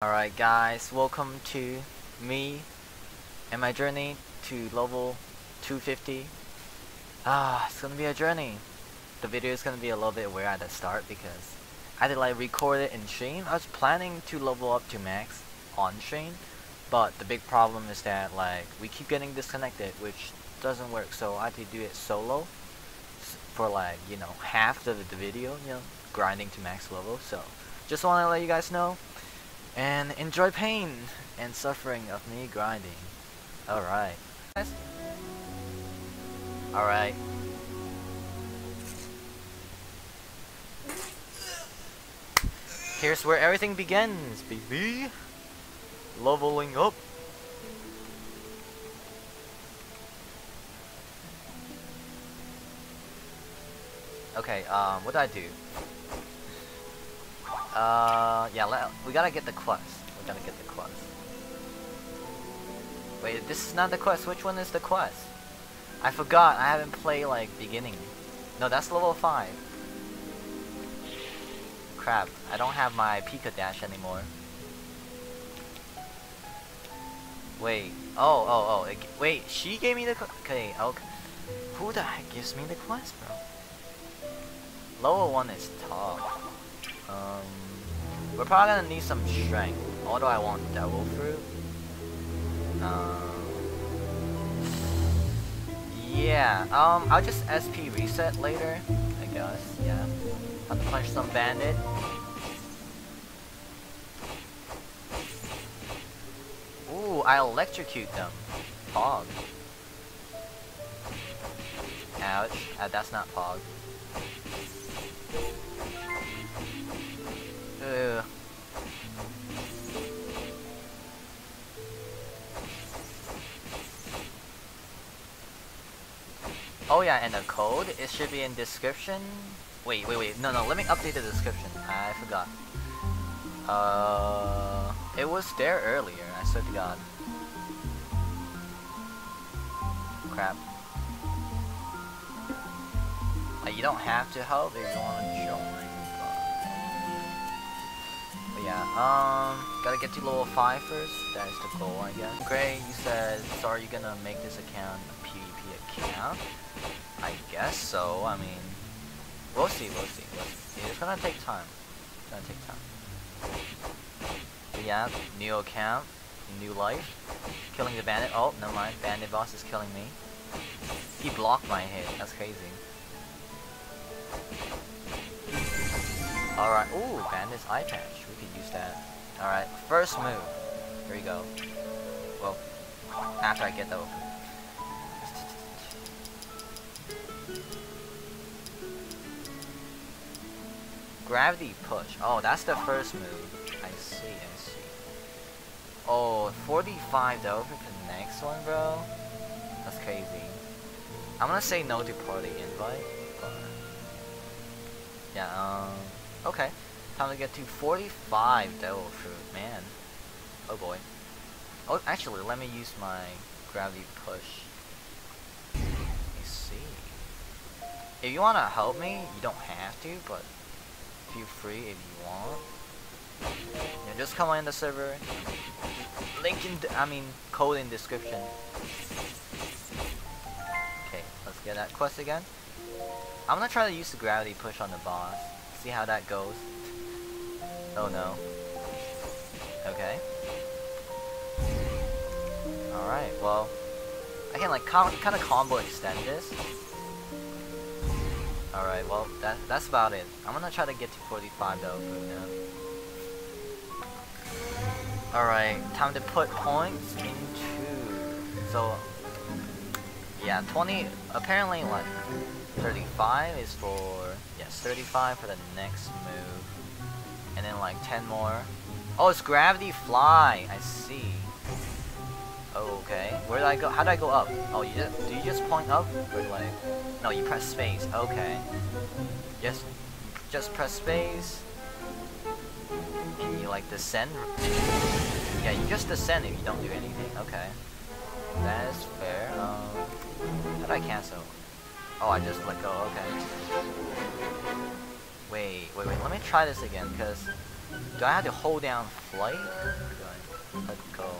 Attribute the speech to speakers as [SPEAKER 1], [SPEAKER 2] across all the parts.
[SPEAKER 1] Alright guys, welcome to me and my journey to level 250. Ah, it's gonna be a journey. The video is gonna be a little bit weird at the start because I did like record it in stream. I was planning to level up to max on stream, but the big problem is that like we keep getting disconnected, which doesn't work. So I had to do it solo for like you know half of the video, you know, grinding to max level. So just want to let you guys know and enjoy pain and suffering of me grinding. Alright. Alright. Here's where everything begins, baby. Leveling up. Okay, um, what do I do? Uh, yeah, let, we gotta get the quest. We gotta get the quest. Wait, this is not the quest. Which one is the quest? I forgot. I haven't played, like, beginning. No, that's level 5. Crap. I don't have my Pika Dash anymore. Wait. Oh, oh, oh. It, wait, she gave me the Okay, okay. Who the heck gives me the quest, bro? Lower one is tough. Um, we're probably gonna need some strength. Although I want devil fruit. Um, yeah. Um, I'll just SP reset later. I guess. Yeah. I'll punch some bandit. Ooh, I electrocute them. Pog. Ouch. Uh, that's not Pog. Ugh. Oh yeah, and the code, it should be in description. Wait, wait, wait, no, no, let me update the description. I forgot. Uh, it was there earlier, I swear to god. Crap. Like, you don't have to help if you want to join. But yeah, um, gotta get to level 5 first. That is the goal, I guess. Gray, you said, so are you gonna make this account account? I guess so. I mean, we'll see, we'll see. We'll see. It's gonna take time. It's gonna take time. But yeah, new account, new life. Killing the bandit. Oh, never mind. Bandit boss is killing me. He blocked my hit. That's crazy. Alright, ooh, Bandit's eye patch. We could use that. Alright, first move. Here we go. Well, after I get the open. Gravity push. Oh, that's the first move. I see, I see. Oh, 45 though for the next one, bro? That's crazy. I'm gonna say no to party invite, but... Yeah, um... Okay. Time to get to 45 devil fruit, man. Oh boy. Oh, actually, let me use my gravity push. Let me see. If you wanna help me, you don't have to, but feel free if you want. Just come on in the server. Link in, I mean, code in description. Okay, let's get that quest again. I'm gonna try to use the gravity push on the boss. See how that goes. Oh no. Okay. Alright, well. I can like kind of combo extend this. Alright, well, that, that's about it. I'm gonna try to get to 45 though now. Alright, time to put points into... So, yeah, 20... Apparently, like, 35 is for... Yes, 35 for the next move. And then, like, 10 more. Oh, it's Gravity Fly! I see. Oh, okay. Where did I go? How did I go up? Oh, you just, do you just point up? Or like... No, you press space. Okay. Just... Just press space. And you, like, descend? Yeah, you just descend if you don't do anything. Okay. That is fair. Um... How do I cancel? Oh, I just let go. Okay. Wait, wait, wait. Let me try this again, because Do I have to hold down flight? Let go.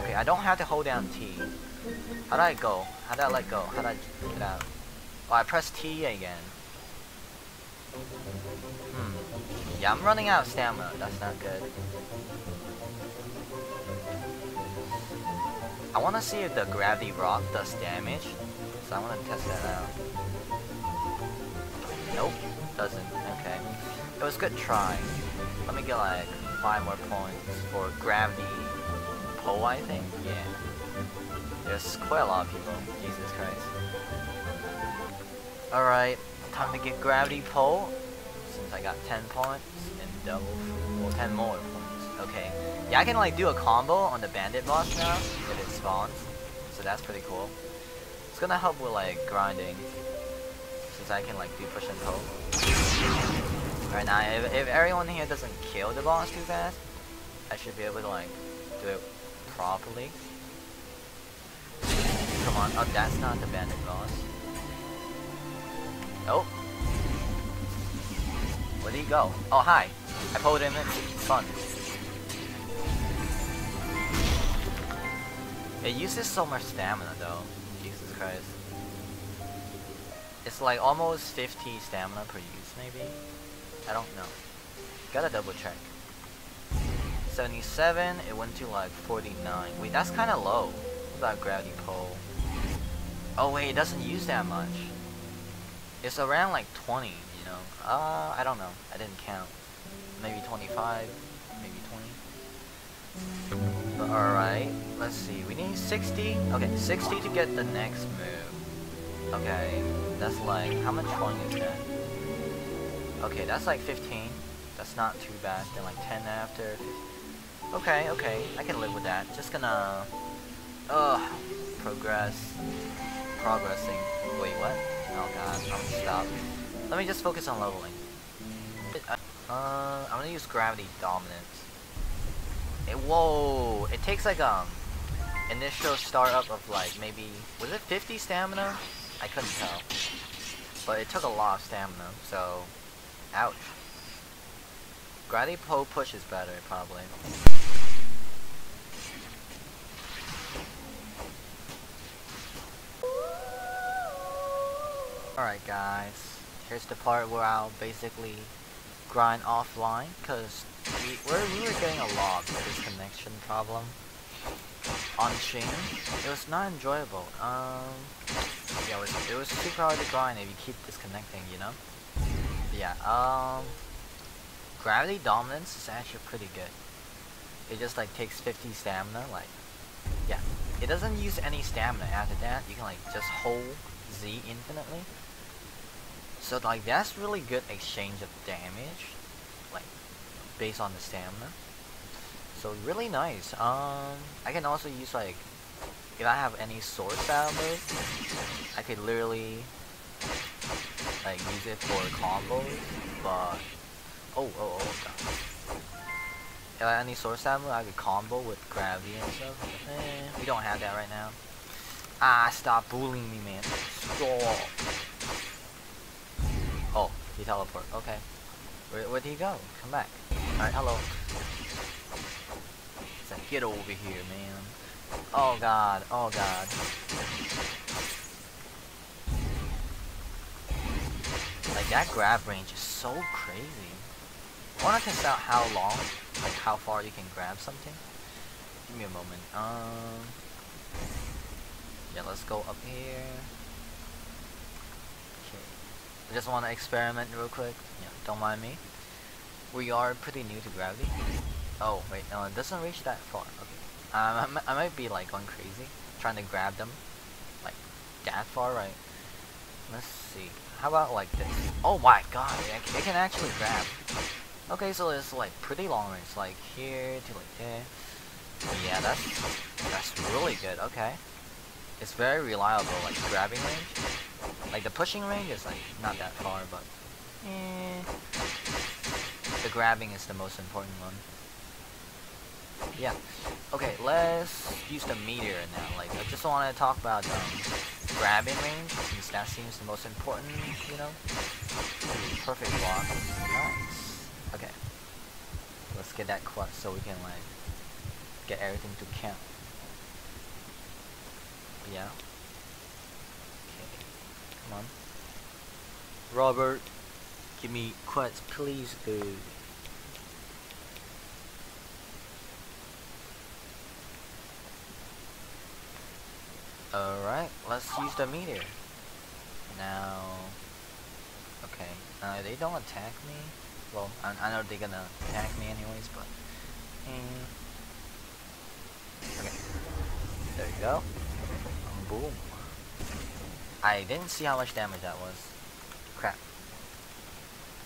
[SPEAKER 1] Okay, I don't have to hold down T. How did I go? How did I let go? How did I get out? Oh, I pressed T again. Hmm. Yeah, I'm running out of stamina. That's not good. I want to see if the gravity rock does damage. So I want to test that out. Nope, doesn't. Okay. It was a good try. Let me get like five more points for gravity pull, I think? Yeah. There's quite a lot of people. Jesus Christ. Alright, time to get gravity pull. Since I got 10 points and double, well 10 more points. Okay. Yeah, I can like do a combo on the bandit boss now if it spawns. So that's pretty cool. It's gonna help with like grinding. Since I can like do push and pull. Right now, if, if everyone here doesn't kill the boss too fast, I should be able to like do it properly. On, oh that's not the bandit boss. Nope. Where did he go? Oh hi. I pulled him in. Fun. It uses so much stamina though. Jesus Christ. It's like almost 50 stamina per use maybe? I don't know. Gotta double check. 77, it went to like 49. Wait, that's kinda low. That gravity pull. Oh wait, it doesn't use that much. It's around like 20, you know. Uh, I don't know. I didn't count. Maybe 25, maybe 20. But alright, let's see. We need 60? Okay, 60 to get the next move. Okay, that's like, how much fun is that? Okay, that's like 15. That's not too bad. Then like 10 after. Okay, okay, I can live with that. Just gonna, uh, progress, progressing. Wait, what? Oh god, I'm gonna stop. Let me just focus on leveling. Uh, I'm gonna use gravity dominance. It, whoa! It takes like um initial startup of like maybe was it 50 stamina? I couldn't tell, but it took a lot of stamina. So, ouch. Gravity pull push is better probably. Alright guys, here's the part where I'll basically grind offline because we, we're, we were getting a lot of this connection problem on stream. It was not enjoyable. Um, yeah, it was, it was super hard to grind if you keep disconnecting, you know? Yeah, um, gravity dominance is actually pretty good. It just like takes 50 stamina, like, yeah. It doesn't use any stamina after that, you can like just hold Z infinitely. So like that's really good exchange of damage, like based on the stamina. So really nice. Um, I can also use like if I have any sword style I could literally like use it for combos. But oh oh oh god. If I have any sword style I could combo with gravity and stuff. Eh, we don't have that right now. Ah, stop bullying me, man. Stop. Oh, he teleport. Okay. Where, where'd he go? Come back. Alright, hello. It's like, get over here, man. Oh god, oh god. Like, that grab range is so crazy. I wanna test out how long, like how far you can grab something. Give me a moment. Um... Yeah, let's go up here. Okay. I just want to experiment real quick. Yeah, don't mind me. We are pretty new to gravity. Oh, wait, no, it doesn't reach that far. Okay. Um, I, might be like going crazy, trying to grab them. Like, that far, right? Let's see. How about like this? Oh my god, it can actually grab. Okay, so it's like pretty long range, like here to like there. Yeah, that's that's really good. Okay, it's very reliable, like grabbing range. Like the pushing range is like not that far, but eh, the grabbing is the most important one. Yeah. Okay, let's use the meteor now. Like I just want to talk about um, grabbing range since that seems the most important. You know, perfect block. Nice. Okay. Let's get that quest so we can like get everything to count. Yeah. Okay. Come on. Robert, give me quest, please, dude. Alright, let's use the meteor. Now, okay, uh, they don't attack me. Well, I, I know they're gonna attack me anyways, but, mm. okay, there you go. Boom. I didn't see how much damage that was. Crap.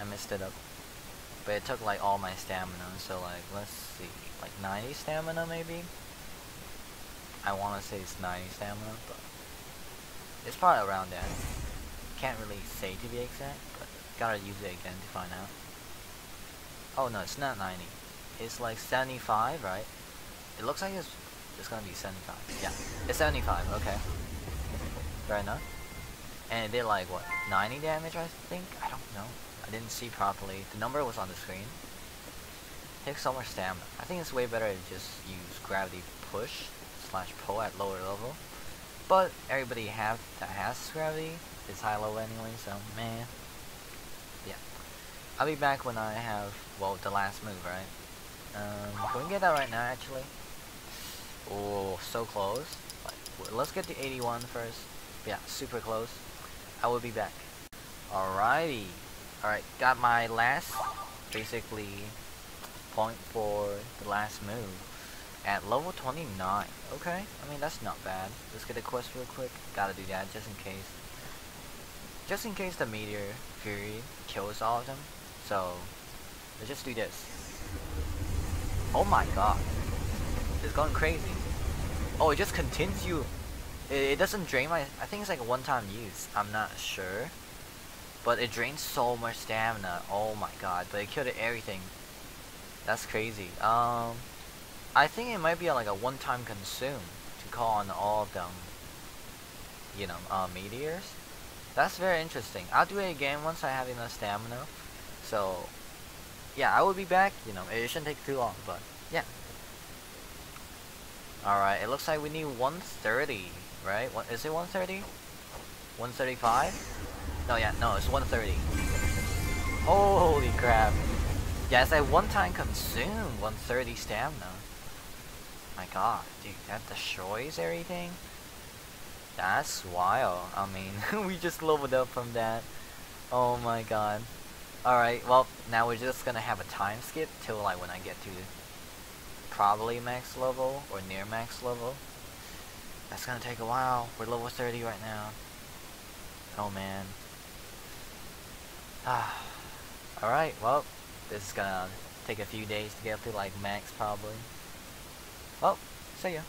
[SPEAKER 1] I messed it up. But it took like all my stamina, so like, let's see, like 90 stamina maybe? I want to say it's 90 stamina, but it's probably around that. Can't really say to be exact, but gotta use it again to find out. Oh no, it's not 90. It's like 75, right? It looks like it's, it's gonna be 75. Yeah, it's 75, okay. Fair enough. And it did like, what, 90 damage I think? I don't know. I didn't see properly. The number was on the screen. Takes so much stamina. I think it's way better to just use gravity push slash pull at lower level. But everybody have that has gravity is high level anyway, so man. Yeah. I'll be back when I have well the last move, right? Um can we get that right now actually? Oh so close. Let's get the 81 first. Yeah, super close. I will be back. Alrighty. Alright, got my last basically point for the last move at level 29. Okay, I mean that's not bad. Let's get a quest real quick. Gotta do that just in case. Just in case the meteor fury kills all of them. So let's just do this. Oh my god. It's gone crazy. Oh, it just continues you. It, it doesn't drain my. I think it's like a one-time use. I'm not sure. But it drains so much stamina. Oh my god. But it killed everything. That's crazy. Um. I think it might be like a one-time consume to call on all of them, you know, uh, meteors. That's very interesting. I'll do it again once I have enough stamina. So, yeah, I will be back. You know, it shouldn't take too long, but yeah. Alright, it looks like we need 130, right? What, is it 130? 135? No, yeah, no, it's 130. Holy crap. Yeah, it's like one time consume 130 stamina. My god, dude, that destroys everything? That's wild. I mean, we just leveled up from that. Oh my god. Alright, well, now we're just gonna have a time skip till like when I get to probably max level or near max level. That's gonna take a while. We're level 30 right now. Oh man. Ah. Alright, well, this is gonna take a few days to get up to like max probably. Well, see ya.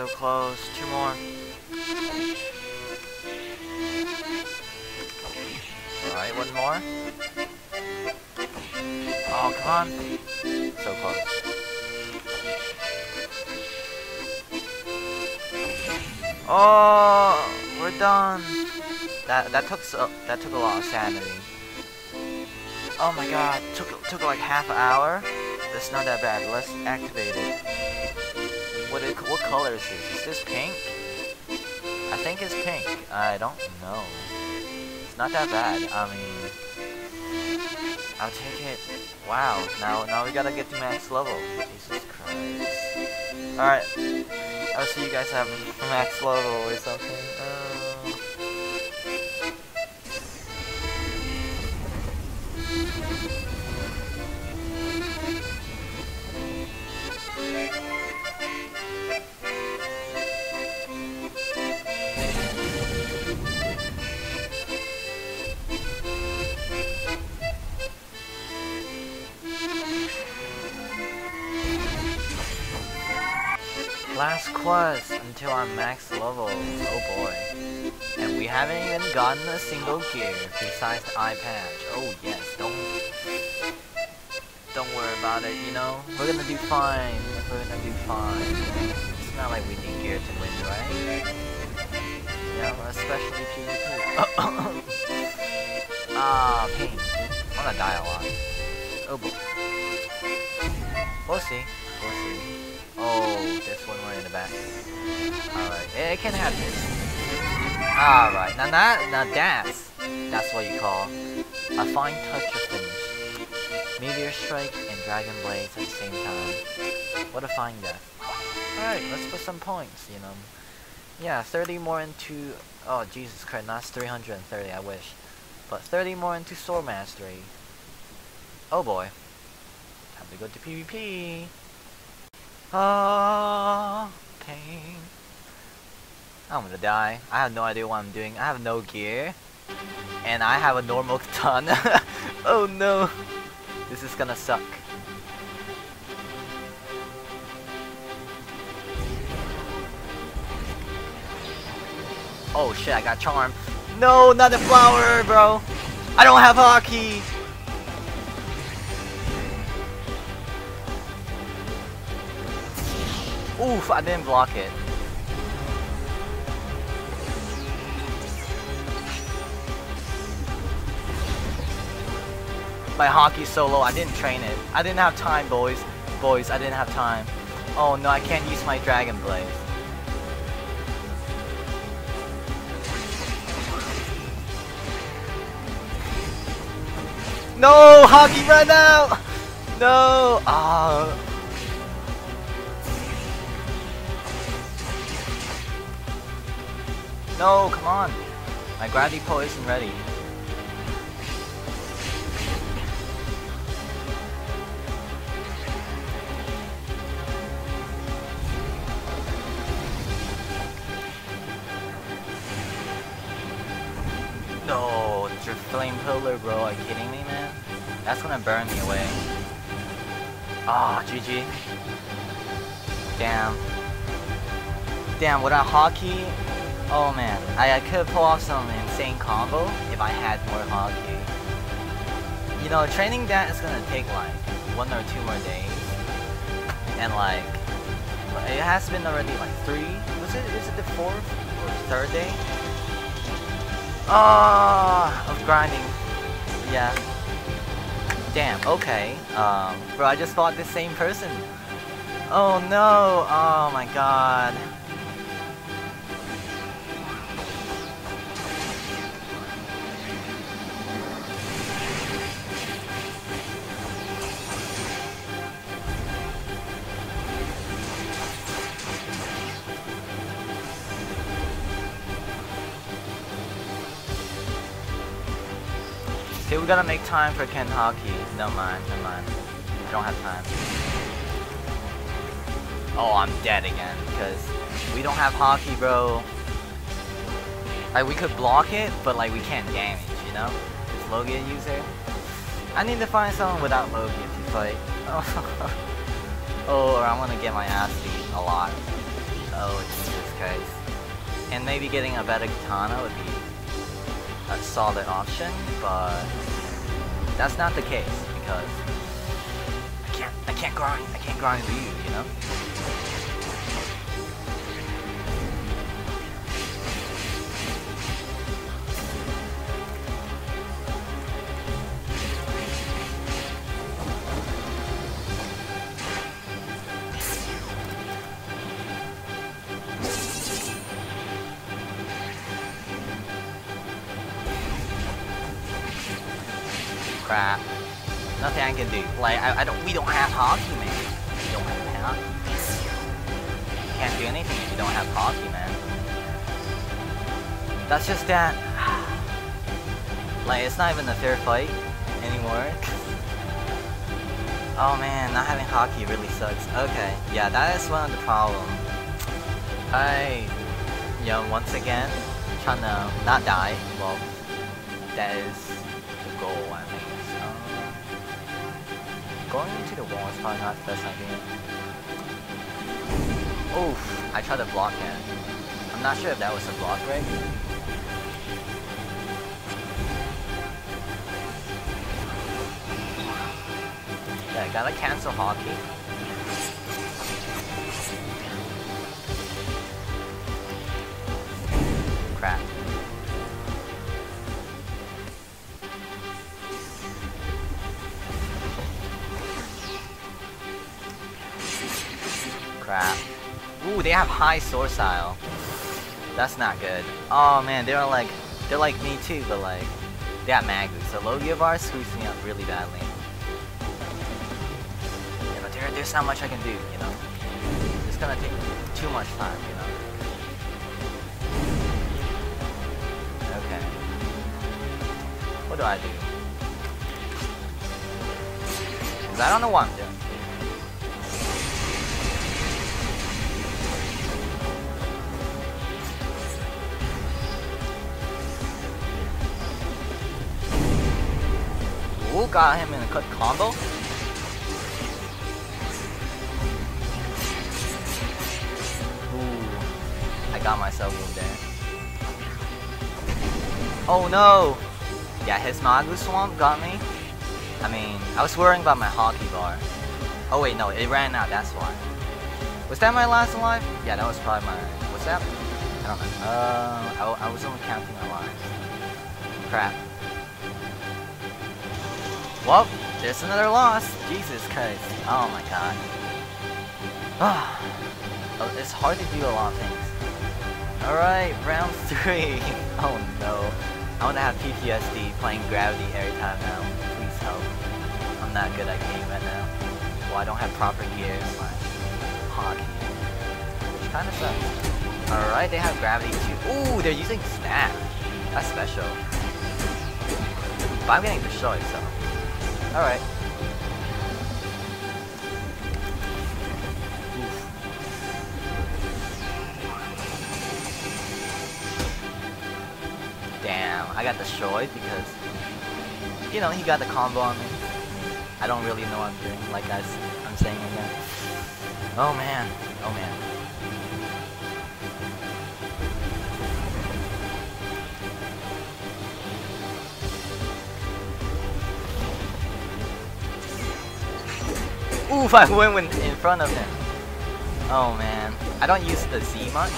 [SPEAKER 1] So close. Two more. Alright, one more. Oh, come on. So close. Oh, we're done. That that took so, that took a lot of sanity. Oh my god, took took like half an hour. That's not that bad. Let's activate it. What color is this? Is this pink? I think it's pink. I don't know. It's not that bad. I mean, I'll take it. Wow. Now now we gotta get to max level. Jesus Christ. All right. I'll see you guys have max level or something. Quest until I'm max level. Oh boy. And we haven't even gotten a single gear besides the eye patch. Oh yes, don't don't worry about it, you know? We're gonna do fine. We're gonna do fine. It's not like we need gear to win, right? Yeah, especially PvP. ah, pain. I'm gonna die a lot. Oh boy. We'll see. We'll see. Oh, this one right in the back. Alright, it can have this. Alright, now that, now that's, that's what you call a fine touch of finish. Meteor Strike and Dragon Blades at the same time. What a fine death. Alright, let's put some points, you know. Yeah, 30 more into, oh Jesus Christ, not 330, I wish. But 30 more into Sword Mastery. Oh boy. Time to go to PvP. Ah, pain. I'm gonna die. I have no idea what I'm doing. I have no gear. And I have a normal katana. oh no. This is gonna suck. Oh shit, I got charm. No, not the flower, bro. I don't have Haki. Oof, I didn't block it. My Haki solo, I didn't train it. I didn't have time, boys. Boys, I didn't have time. Oh no, I can't use my Dragon Blade. No, Haki ran out! No! Ah. No, come on. My gravity pull isn't ready. No, your flame pillar, bro. Are you kidding me, man? That's gonna burn me away. Ah, oh, GG. Damn. Damn, without Haki, Oh man, I, I could pull off some insane combo if I had more Haki. You know, training that is gonna take like one or two more days. And like, it has been already like three, was it, is it the fourth or third day? Ah, oh, of grinding. Yeah. Damn, okay. Um, bro, I just fought the same person. Oh no, oh my god. We gotta make time for Ken Haki. No mind, no mind. I don't have time. Oh, I'm dead again, because we don't have Haki, bro. Like, we could block it, but like, we can't damage, you know? It's Logia user. I need to find someone without Logia to fight. oh, or I'm gonna get my ass beat a lot. Oh, Jesus Christ. And maybe getting a better katana would be a solid option, but that's not the case because I can't I can't grind I can't grind Ryu, you know? Like, I, I don't- we don't have Haki, man. We don't have Haki. You can't do anything if you don't have Haki, man. That's just that. Like, it's not even a fair fight anymore. oh man, not having Haki really sucks. Okay, yeah, that is one of the problems. I, you know, once again, trying to not die. Well, that is going into the wall is probably not the best idea. Oof, I tried to block it. I'm not sure if that was a block break. Yeah, I gotta cancel Haki. Crap. Ooh, they have high sword style. That's not good. Oh man, they're like, they're like me too, but like, they have Magu. So Logia Bar screws me up really badly. Yeah, but there, there's not much I can do, you know? It's gonna take too much time, you know? Okay. What do I do? 'Cause I don't know what I'm doing. Ooh, got him in a cut combo. Ooh, I got myself in there. Oh no! Yeah, his Magu Swamp got me. I mean, I was worrying about my Haki bar. Oh wait, no, it ran out, that's why. Was that my last life? Yeah, that was probably my... What's that? I don't know. Uh, I, I was only counting my lives. Crap. Well, there's another loss. Jesus Christ. Oh my god. oh, it's hard to do a lot of things. Alright, round three. oh no. I want to have PTSD playing Gravity every time now. Please help. I'm not good at game right now. Well, I don't have proper gear slash Haki. Which kind of sucks. Alright, they have Gravity too. Ooh, they're using Snap. That's special. But I'm getting destroyed, so. Alright. Damn, I got destroyed because, you know, he got the combo on me. I don't really know what I'm doing, like guys, I'm saying again. Oh man, oh man. Oof, I went in front of him. Oh man. I don't use the Z much.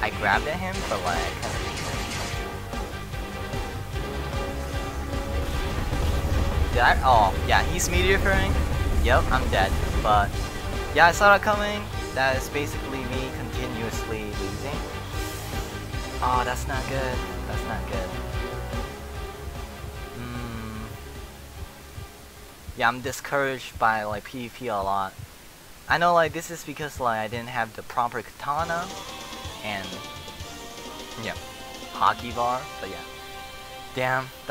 [SPEAKER 1] I grabbed at him, but like... Did I? Oh, yeah, he's meteor throwing. Yep, I'm dead. But, yeah, I saw that coming. That is basically me continuously losing. Oh, that's not good. That's not good. Yeah, I'm discouraged by like PvP a lot. I know like this is because like I didn't have the proper katana and yeah, Haki bar, but yeah. Damn, that's